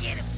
get him.